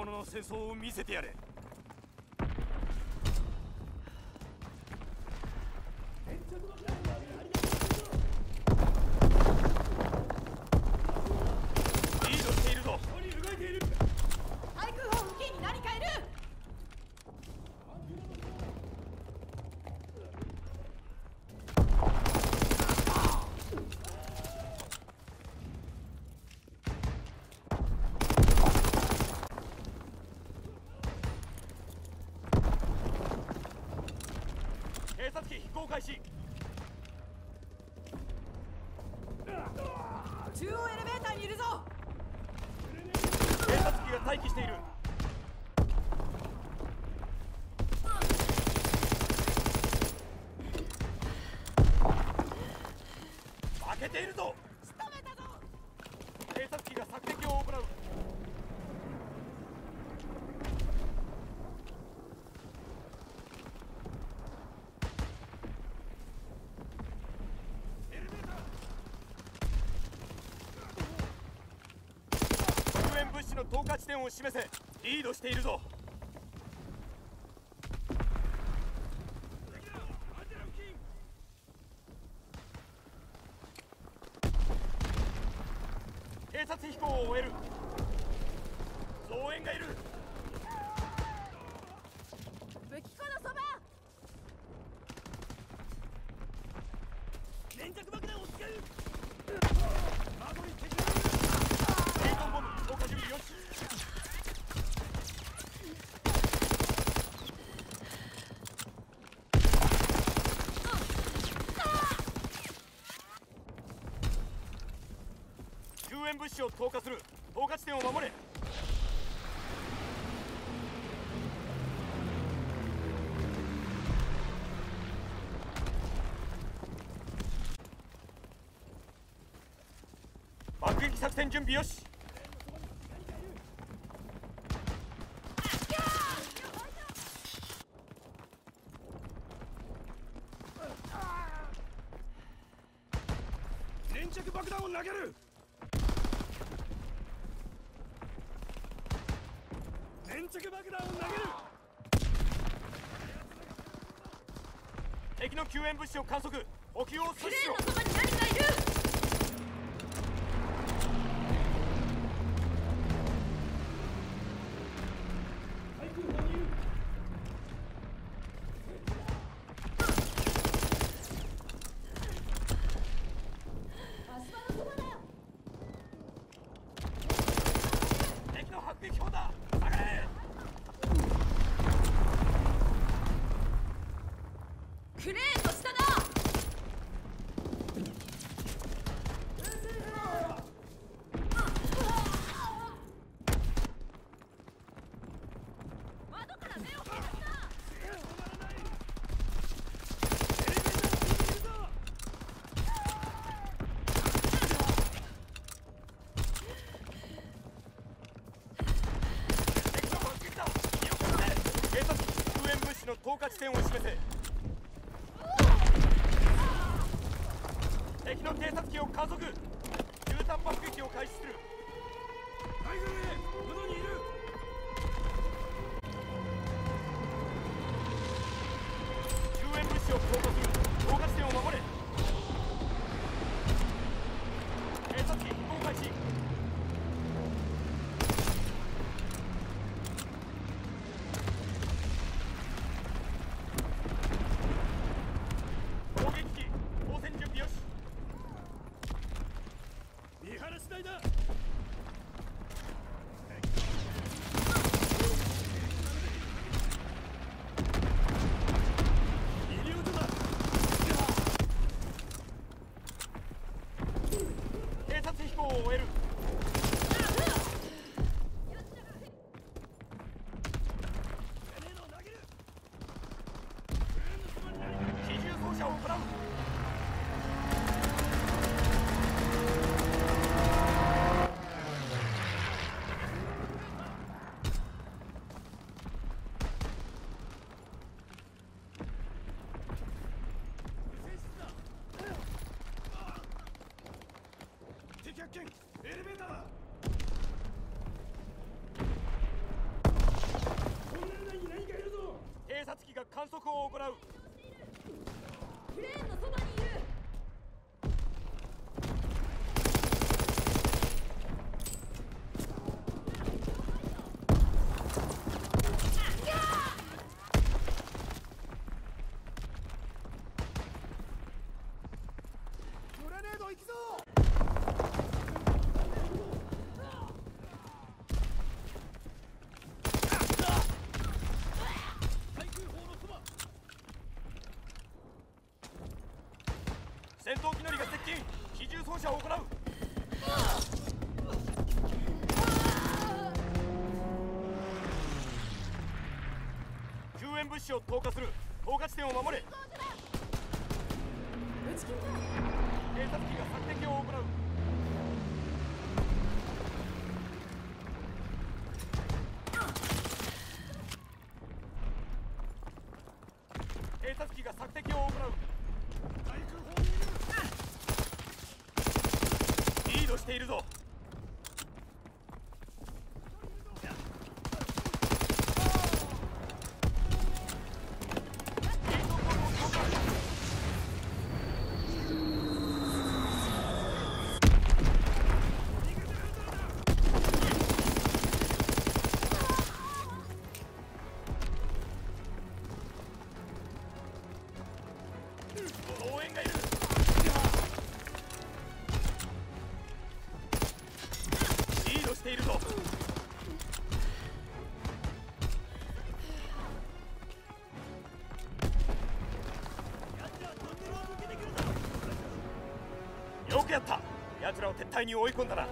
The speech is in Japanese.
者の戦争を見せてやれリードしているぞ対空砲付近に何かいる警察機飛行開始。中央エレベーターにいるぞ。警察機が待機している負けているぞ仕留めたぞ警察機が索敵を行う救援物資の投下地点を示せ。リードしているぞ。警察飛行を終える。増援がいる。武器庫のそば。連着爆弾を使う窓に敵がレイトンボム投下準備よし救援物資を投下する投下地点を守れ。爆撃作戦準備よし。連着爆弾を投げる。連着爆弾を投げる。敵の救援物資を観測。補給を阻止クレーンのそばに何かいる足場のそばだよ敵の迫撃砲だ下がれクレーンの下だ窓から目を離すな敵の爆撃だ気をつけて警察救援物資の投下地点を示せ。敵の偵察機を加速。絨毯爆撃を開始する。大軍へ窓にいる。見晴らし台だ察飛行を終える見エレベーターだトンネル内に何かいるぞ偵察機が観測を行う。クレーンのそばにいるグレネード行くぞ射を行う。救援物資を投下する。投下地点を守れ。ち切警察機が敵を行う。警察機が索敵を行う。ているぞ。よくやった。奴らを撤退に追い込んだな。